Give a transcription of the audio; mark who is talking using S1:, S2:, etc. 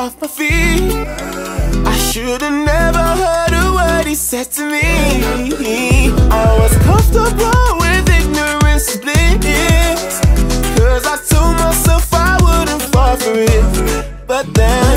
S1: off my feet. I should've never heard a word he said to me. I was comfortable with ignorance split Cause I told myself I wouldn't fall for it. But then